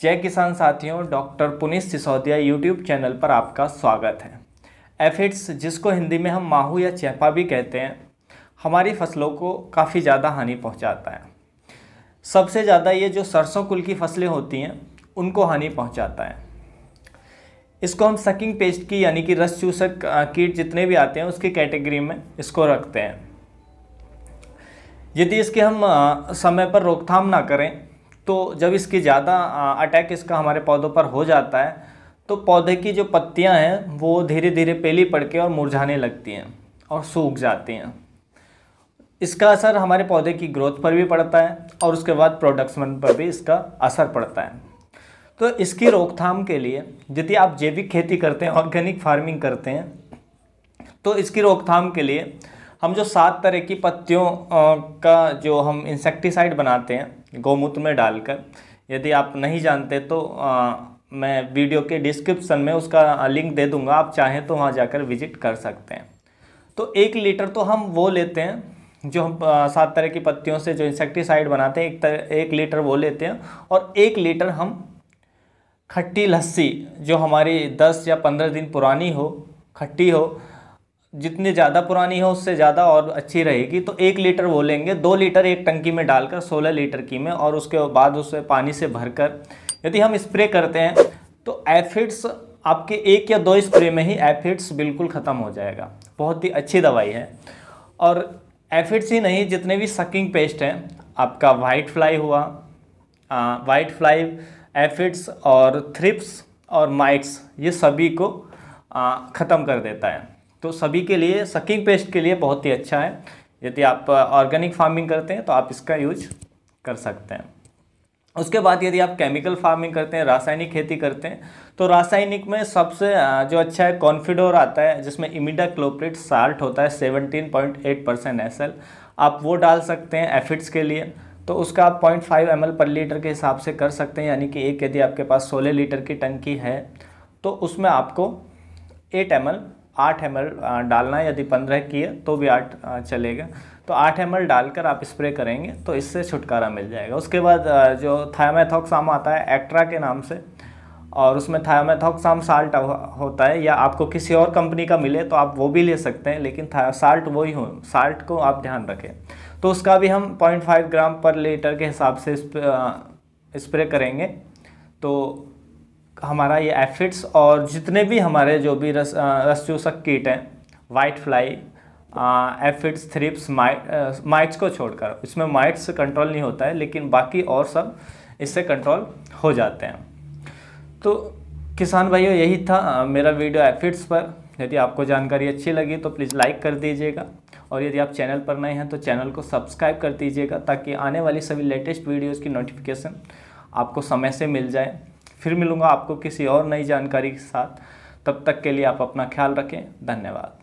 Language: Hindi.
जय किसान साथियों, doctor Puneet Sisodia YouTube channel पर आपका स्वागत है। एफिड्स जिसको हिंदी में हम माहू या चैपा भी कहते हैं, हमारी फ़सलों को काफ़ी ज़्यादा हानि पहुंचाता है। सबसे ज़्यादा ये जो सरसों कुल की फ़सलें होती हैं, उनको हानि पहुंचाता है। इसको हम सकिंग पेस्ट की, यानी कि रस चूसक कीट जितने भी आते हैं, उसकी कैटेगरी में इसको रखते हैं। यदि इसके हम समय पर रोकथाम ना करें तो जब इसकी ज़्यादा अटैक इसका हमारे पौधों पर हो जाता है तो पौधे की जो पत्तियाँ हैं, वो धीरे धीरे पेली पड़ के और मुरझाने लगती हैं और सूख जाती हैं। इसका असर हमारे पौधे की ग्रोथ पर भी पड़ता है और उसके बाद प्रोडक्शन पर भी इसका असर पड़ता है। तो इसकी रोकथाम के लिए, यदि आप जैविक खेती करते हैं ऑर्गेनिक फ़ार्मिंग करते हैं तो इसकी रोकथाम के लिए हम जो सात तरह की पत्तियों का जो हम इंसेक्टिसाइड बनाते हैं गौमूत्र में डालकर यदि आप नहीं जानते तो आ, मैं वीडियो के डिस्क्रिप्शन में उसका लिंक दे दूँगा आप चाहें तो वहाँ जाकर विज़िट कर सकते हैं। तो एक लीटर तो हम वो लेते हैं जो हम सात तरह की पत्तियों से जो इंसेक्टिसाइड बनाते हैं एक तर, एक लीटर वो लेते हैं और एक लीटर हम खट्टी लस्सी जो हमारी दस या पंद्रह दिन पुरानी हो खट्टी हो जितनी ज़्यादा पुरानी हो, उससे ज़्यादा और अच्छी रहेगी। तो एक लीटर वो लेंगे, दो लीटर एक टंकी में डालकर, सोलह लीटर की में, और उसके बाद उसे पानी से भरकर, यदि हम स्प्रे करते हैं तो एफिड्स आपके एक या दो स्प्रे में ही एफिड्स बिल्कुल ख़त्म हो जाएगा। बहुत ही अच्छी दवाई है। और एफिड्स ही नहीं, जितने भी सकिंग पेस्ट हैं, आपका वाइट फ्लाई हुआ वाइट फ्लाई एफिड्स और थ्रिप्स और माइट्स ये सभी को ख़त्म कर देता है। तो सभी के लिए सकिंग पेस्ट के लिए बहुत ही अच्छा है। यदि आप ऑर्गेनिक फ़ार्मिंग करते हैं तो आप इसका यूज़ कर सकते हैं। उसके बाद यदि आप केमिकल फ़ार्मिंग करते हैं, रासायनिक खेती करते हैं तो रासायनिक में सबसे जो अच्छा है कॉन्फिडोर आता है, जिसमें इमिडा क्लोप्रिट साल्ट होता है seventeen point eight percent S आप वो डाल सकते हैं एफिड्स के लिए। तो उसका आप point five M per litre के हिसाब से कर सकते हैं, यानी कि एक यदि आपके पास सोलह लीटर की टंकी है तो उसमें आपको एट एम आठ एम डालना है, यदि पंद्रह की है तो भी आठ चलेगा। तो आठ एम डालकर आप स्प्रे करेंगे तो इससे छुटकारा मिल जाएगा। उसके बाद जो थायोमेथॉक्साम आता है एक्ट्रा के नाम से, और उसमें थायोमेथॉक्साम साल्ट होता है, या आपको किसी और कंपनी का मिले तो आप वो भी ले सकते हैं, लेकिन साल्ट वही हो साल्ट को आप ध्यान रखें। तो उसका भी हम पॉइंट फाइव ग्राम पर लीटर के हिसाब से स्प्रे करेंगे। तो हमारा ये एफिड्स और जितने भी हमारे जो भी रस रस चूसक कीट हैं white fly aphids thrips mite mites को छोड़कर, इसमें माइट्स कंट्रोल नहीं होता है, लेकिन बाकी और सब इससे कंट्रोल हो जाते हैं। तो किसान भाइयों, यही था मेरा वीडियो एफिड्स पर। यदि आपको जानकारी अच्छी लगी तो प्लीज़ लाइक कर दीजिएगा और यदि आप चैनल पर नए हैं तो चैनल को सब्सक्राइब कर दीजिएगा ताकि आने वाली सभी लेटेस्ट वीडियोज़ की नोटिफिकेशन आपको समय से मिल जाए। फिर मिलूँगा आपको किसी और नई जानकारी के साथ। तब तक के लिए आप अपना ख्याल रखें। धन्यवाद।